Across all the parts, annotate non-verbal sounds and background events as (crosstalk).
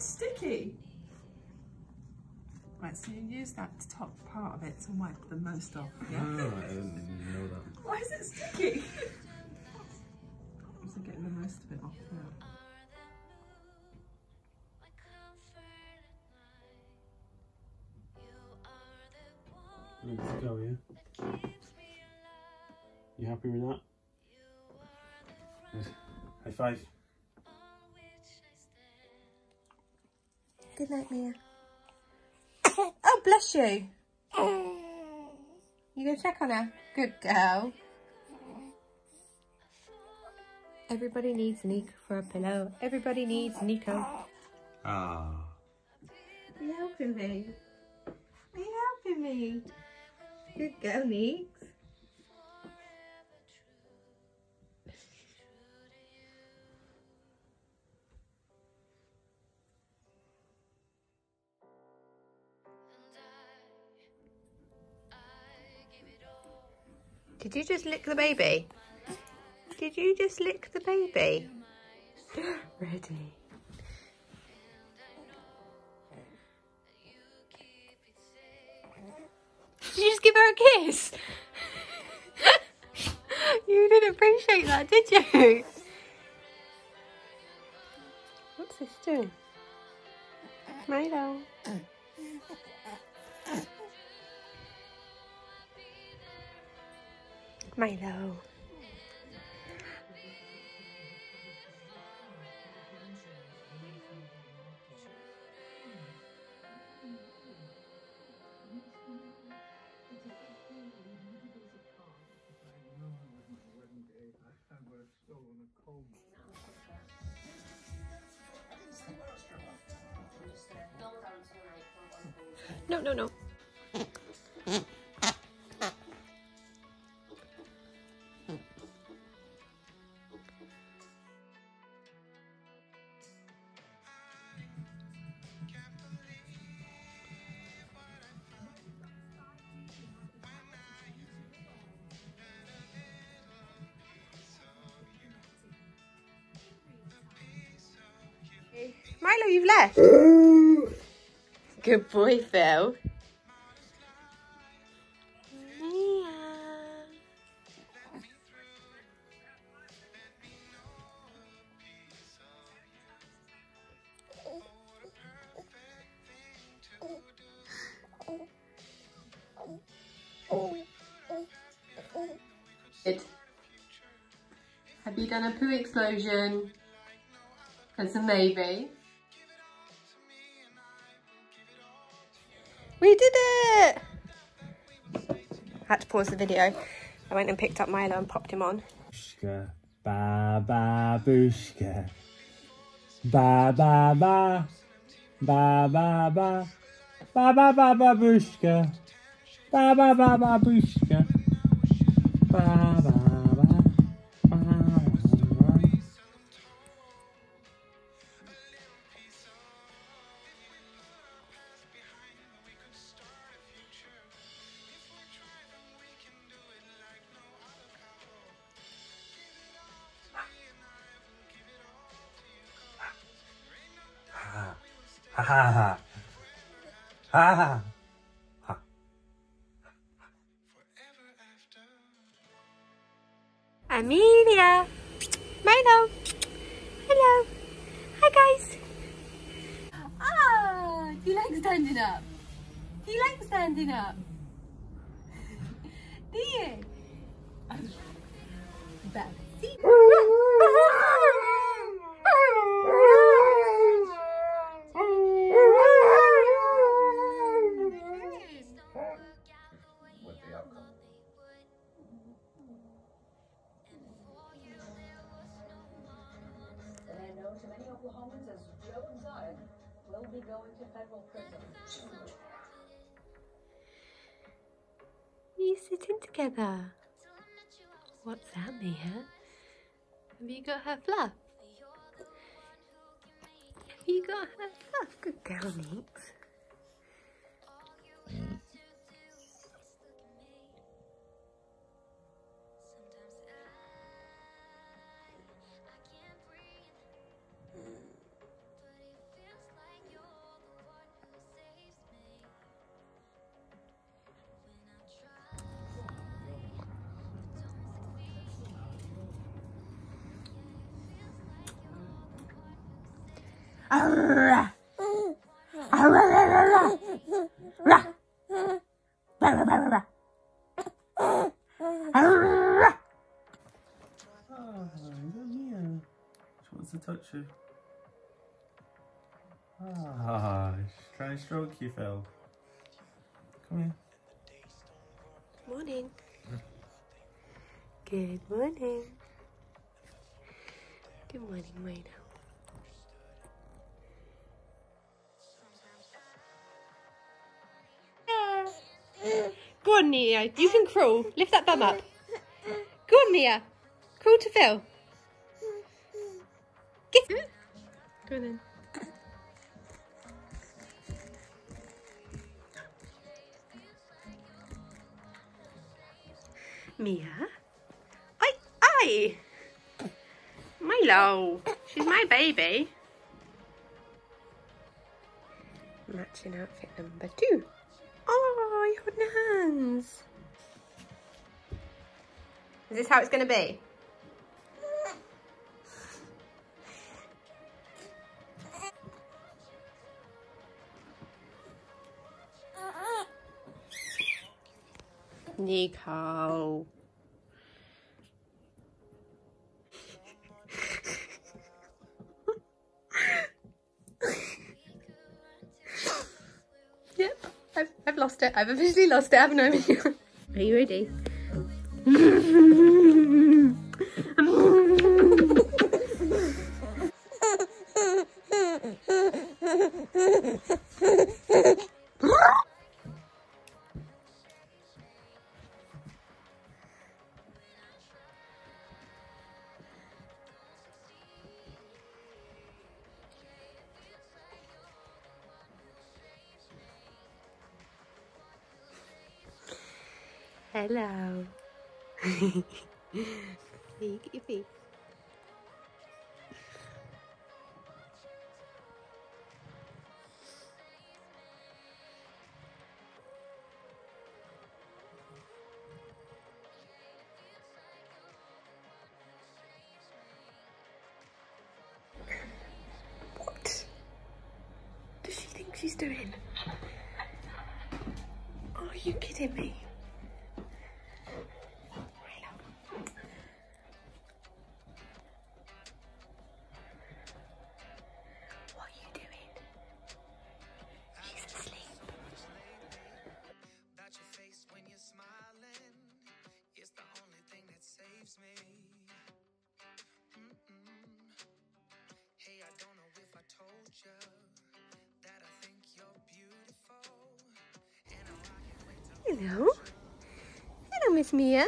it's sticky. Right, so you use that top part of it to wipe the most off, yeah? Oh, I didn't know that. Why is it sticky? I'm getting the most of it off now. Ready to go, yeah? You happy with that? High five. Good night, Mia. (coughs) oh, bless you. You gonna check on her? Good girl. Everybody needs Nico for a pillow. Everybody needs Nico. Ah. Are you helping me? Are you helping me? Good girl, Neeks. Did you just lick the baby? Did you just lick the baby? (gasps) Ready. Did you just give her a kiss? (laughs) you didn't appreciate that, did you? What's this doing? Milo. Milo. No, no, no. Left. Good boy, Phil. Have you done a poo explosion? That's a maybe. We did it! I Had to pause the video. I went and picked up Milo and popped him on. Bushka, ba ba bushka, ba ba ba, ba ba ba, ba ba ba ba bushka, ba ba ba ba ha ha ha ha ha. Amelia! Milo! Hello! Hi guys! Ah! Do you like standing up? Do you like standing up? Oklahomans as Joe Exotic will be going to federal prison. you sitting together? What's that, Mia? Have you got her fluff? Have you got her fluff? Good girl, Neeks. She wants to touch you. Ah, she's trying to stroke you, Phil. Come here. Morning. Good morning. Good morning, Wayne. Go on, Mia. You can crawl. Lift that bum up. Go on, Mia. Crawl to Phil. Get. Go then. Mia? Oi, oi! Milo! She's my baby. Matching outfit number two. Oh, you're holding hands. Is this how it's going to be? Nico. yep, I've, I've lost it. I've officially lost it, I haven't I? (laughs) Are you ready? (laughs) Hello. (laughs) Look at Hello. Hello, Miss Mia.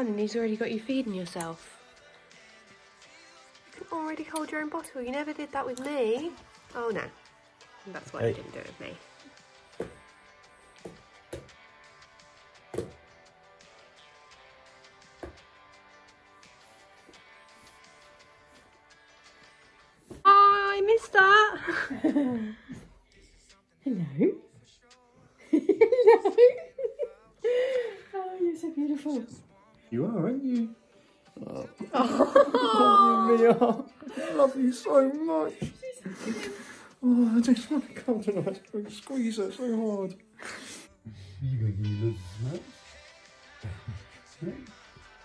One and he's already got you feeding yourself. You can already hold your own bottle. You never did that with me. Oh no. That's why Hey. you didn't do it with me. Oh, I missed that. (laughs) Hello. (laughs) Hello. (laughs) Oh, you're so beautiful. You are, aren't you? Oh, (laughs) Mia. Oh. I love you so much. Oh, I just want to come tonight and squeeze her so hard. You're gonna give me loads of snacks?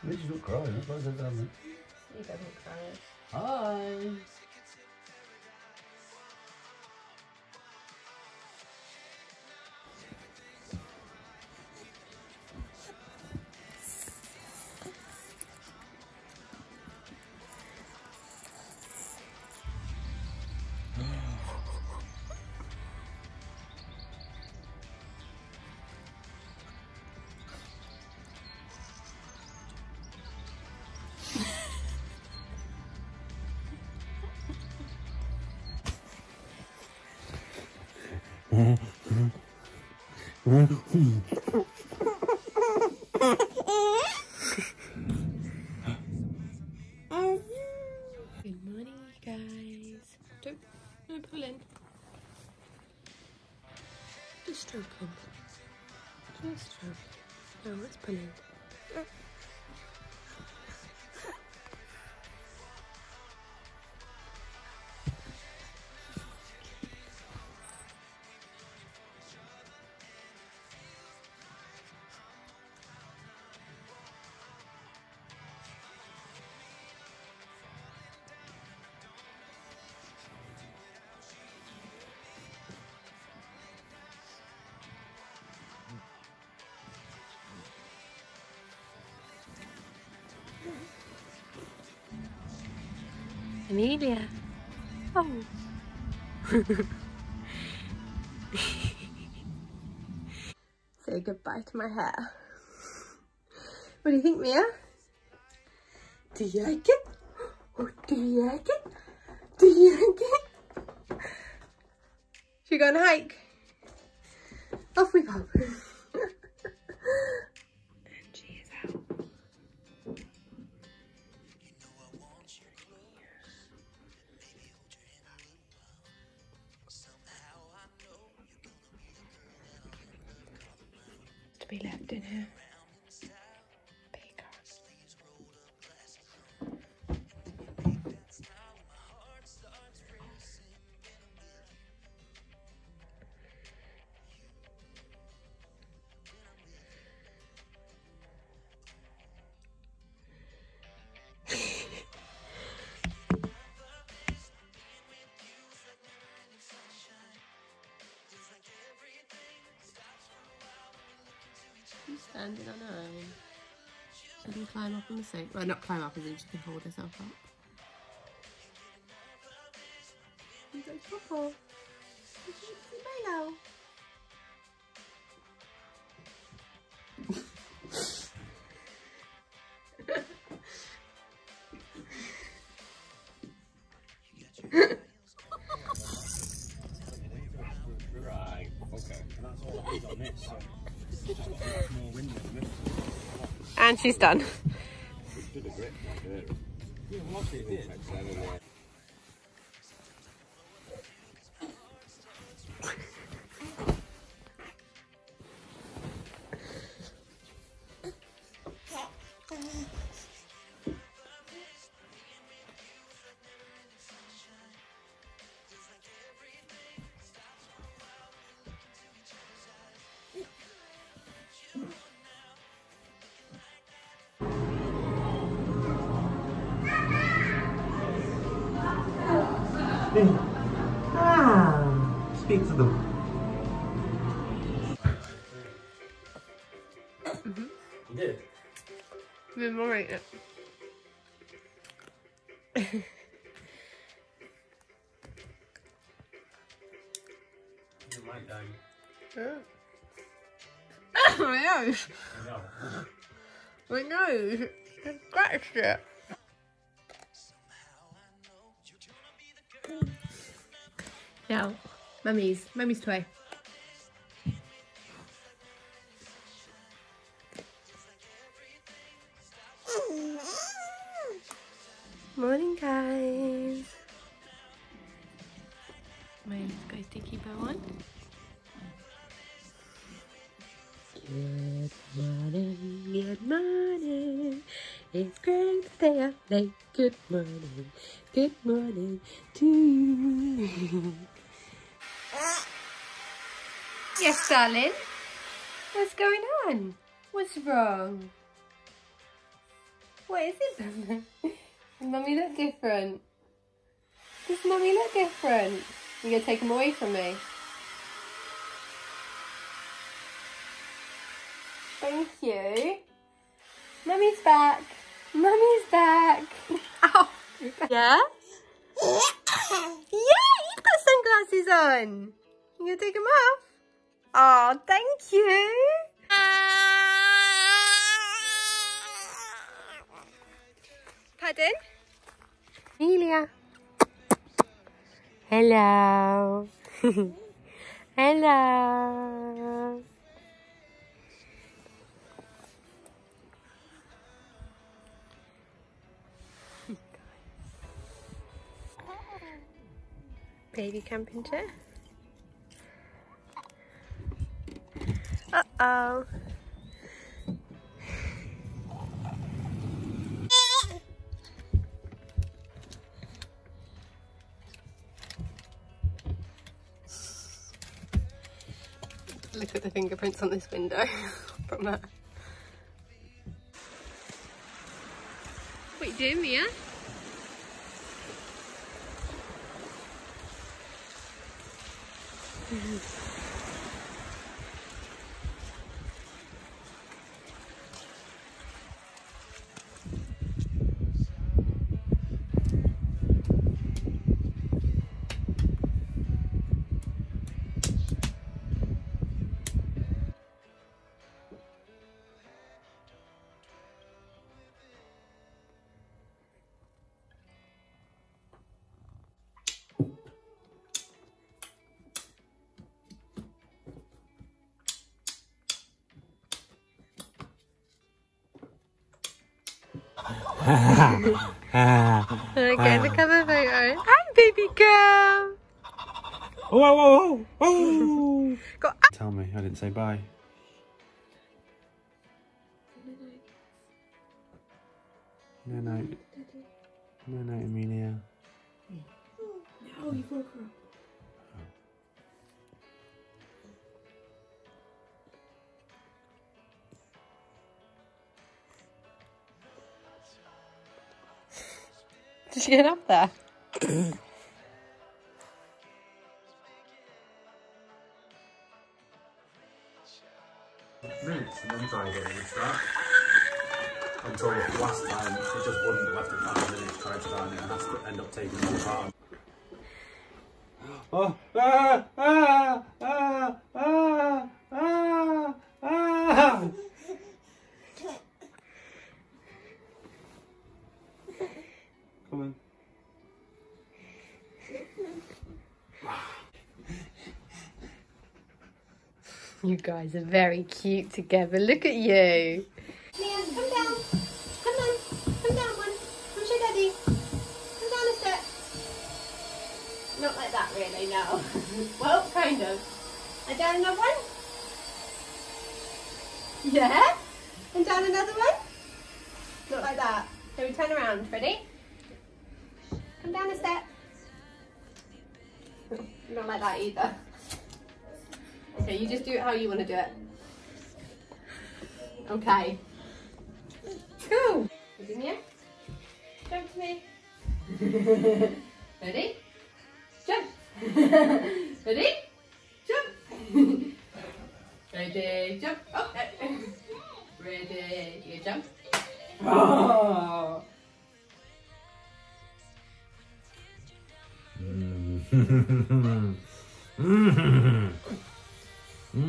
At least she's not crying. That's what I said, haven't He doesn't cry. Hi. 嗯嗯嗯嗯 Amelia. Oh. (laughs) Say goodbye to my hair. What do you think, Mia? Do you like it? Oh, do you like it? Do you like it? Should we go on a hike? Off we go. Standing on her own. She can climb up on the sofa. Well, not climb up, as in she can hold herself up. She's like, Popo. She's done. Speak to them. You did? Memorate it. You might die. Oh, (laughs) oh my nose! No. My nose! I scratched (laughs) it. Mummy's, mummy's toy. Morning, guys. Mine's got a sticky bow on. Good morning, good morning. It's great to stay up late. Good morning, good morning to you. (laughs) yes, darling. What's going on? What's wrong? What is it, Does (laughs) Mummy look different? Does Mummy look different? You're gonna take him away from me? Thank you. Mummy's back. Mummy's back. Ow. (laughs) Yeah? yeah, you've got sunglasses on. You gonna take them off? Oh, thank you. Pardon? Amelia. Hello. (laughs) Hello. Baby camping chair. Uh-oh. Look at the fingerprints on this window (laughs) from her. What you doing, Mia? Ah. Okay, ah. the cover photo. Hi, baby girl. Oh, oh, oh, whoa, whoa, whoa, whoa! Go Tell me, I didn't say bye. No, no. No, no, Amelia. Did she get up there? minutes and then try again and start. Until last time it just wouldn't have left it five minutes trying to start it and has to end up taking it apart. Oh, ah, ah, ah, ah, You guys are very cute together. Look at you. Liam, come down. Come on. Come down one. Come show daddy. Come down a step. Not like that really, no. (laughs) well, kind of. And down another one. Yeah. And down another one. Not like that. So we turn around. Ready? Come down a step. Not like that either. Okay, you just do it how you want to do it. Okay. Cool. Virginia, jump to me. (laughs) Ready? Jump. (laughs) Ready? Jump. Ready? Jump. Oh. Ready? You jump. Oh. (laughs) This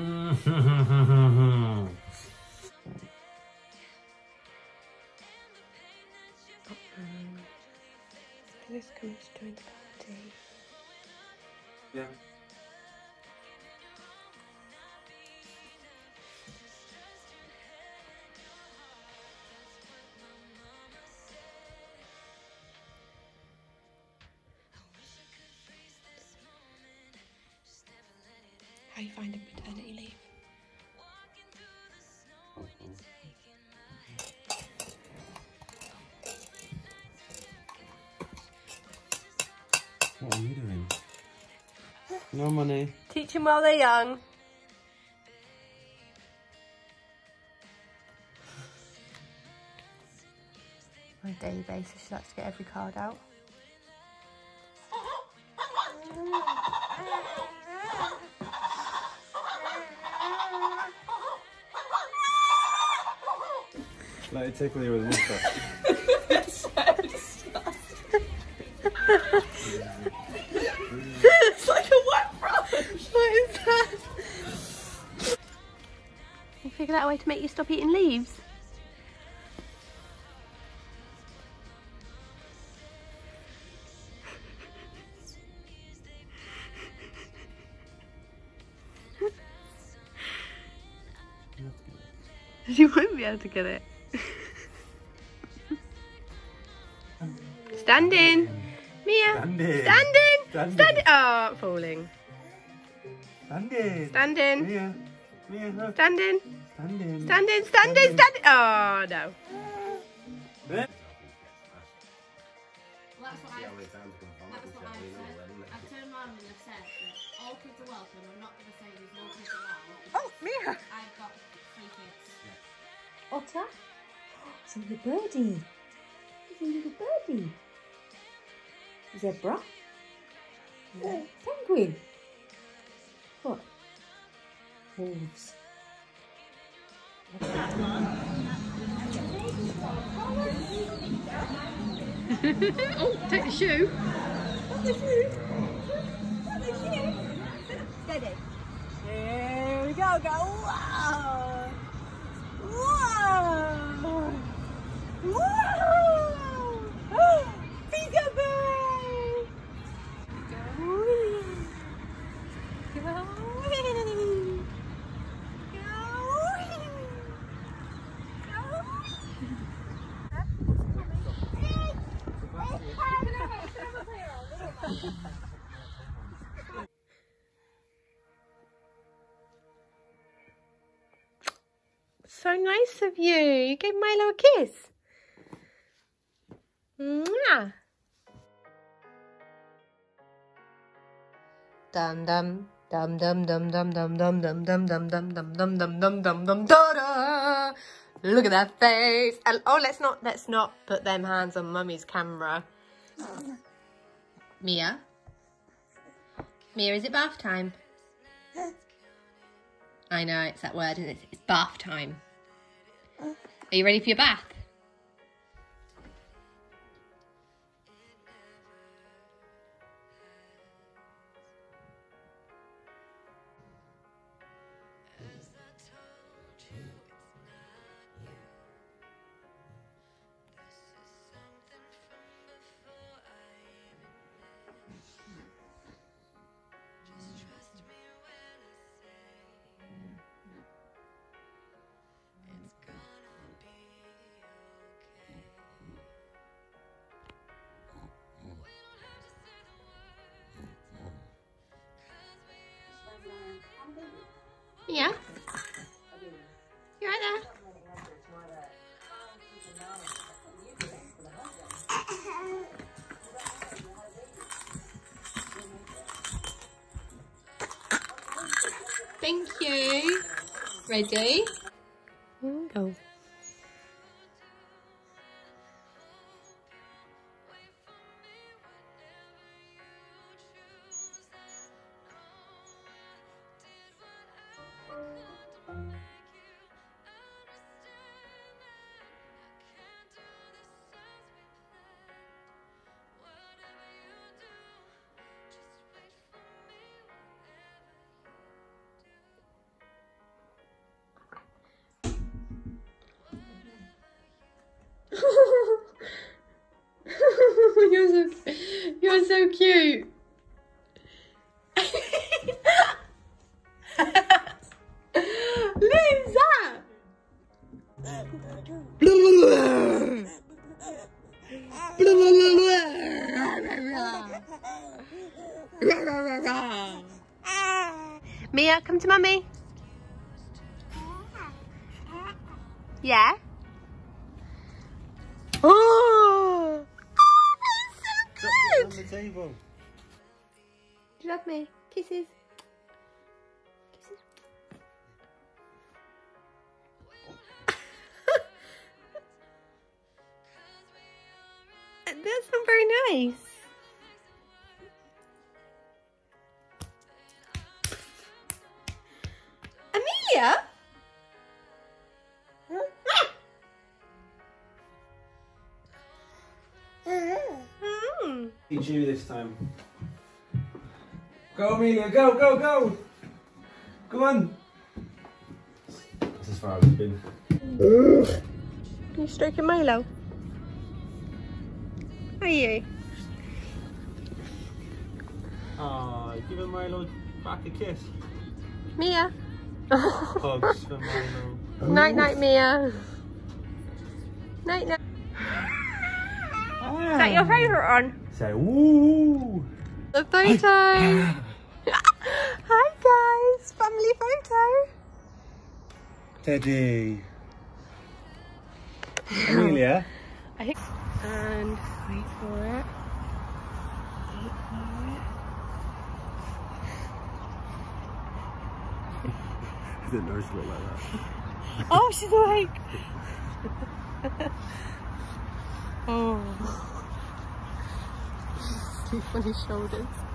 comes during the party. Yeah. No money. Teach them while they're young. On a daily basis, she likes to get every card out. Let it tickle you with a figured out a way to make you stop eating leaves? (laughs) You won't be able to get it. Stand in. Mia. Stand in. Stand in. Standing. Stand Oh, falling. Standing. Standing. Mia. Mia, look. Standing. Standing. Standing. Standing. Standing. Oh, no. Eh? Well, that's what I, that's what I've said. I've turned around and I've said that all kids are welcome. I'm not going to say there's no kids allowed. Oh, Mia. I've got three kids. Otter? It's a little birdie. It's a little birdie. Zebra? Penguin? What? Wolves. (laughs) Oh, take the shoe. Steady. Here we go, go. Whoa! Whoa! Whoa! So nice of you. You gave Milo a kiss. Mwah. Dum dum dum dum dum dum dum dum dum dum dum dum dum dum dum dum dum dum da da. Look at that face. And- Oh, let's not let's not put them hands on Mummy's camera. Mia. Mia, is it bath time? I know it's that word, isn't it? It's bath time. Are you ready for your bath? Yeah. You right there? Thank you. Ready? So cute. On the table. Do you love me? Kisses. Kisses. (laughs) That's not very nice. You this time. Go, Amelia, go, go, go! Go on! That's as far as it's been. You stroking Milo? Are you? Aw, give him Milo back a kiss. Mia? Hugs for Milo. night night, Mia. Night night. Is that your ah. favourite one? Say woo! The photo. (laughs) Hi guys, family photo. Teddy. Amelia. I think and wait for it. (laughs) Wait for I didn't know she looked like that. it. Oh, she's awake. (laughs) oh. (laughs) Two funny shoulders.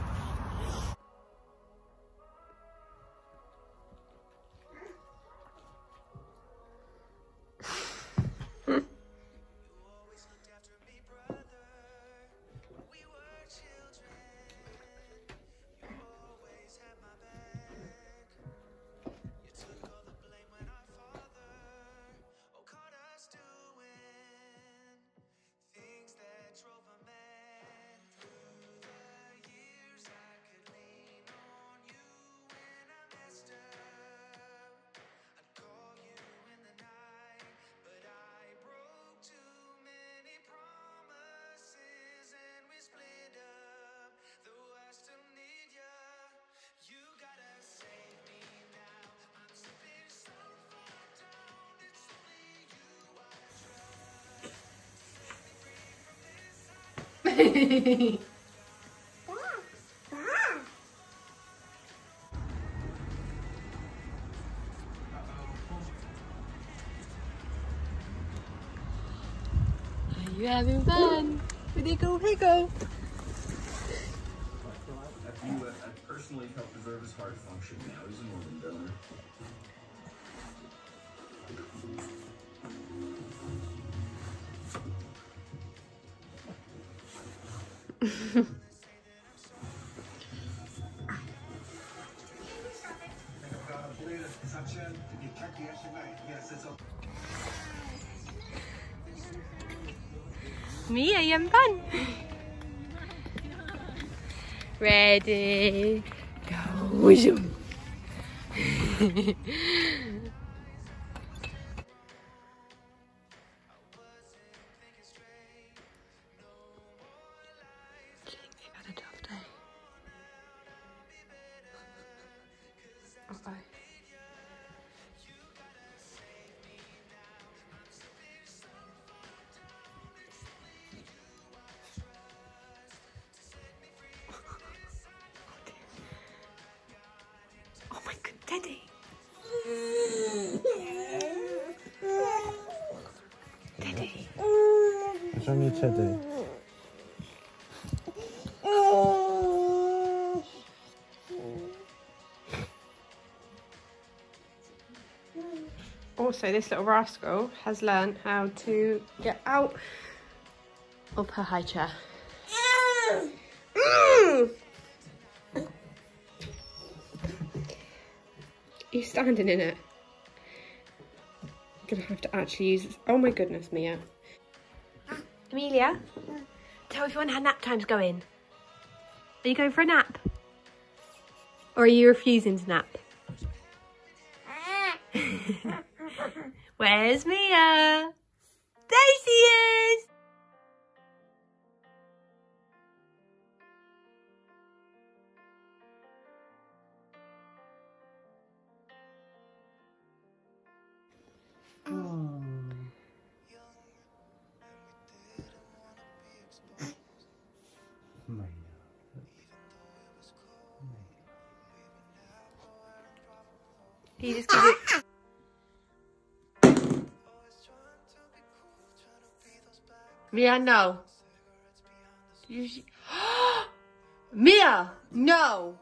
you having fun? Here they go, here go. Mia, you having fun? Ready, go, (laughs) With Teddy? Also, this little rascal has learned how to get out of her high chair. You're standing in it. I'm gonna have to actually use this. Oh my goodness, Mia. Amelia, tell everyone how nap time's going. Are you going for a nap? Or are you refusing to nap? (laughs) Where's Mia? You just give it. Mia, no. You (gasps) Mia, no.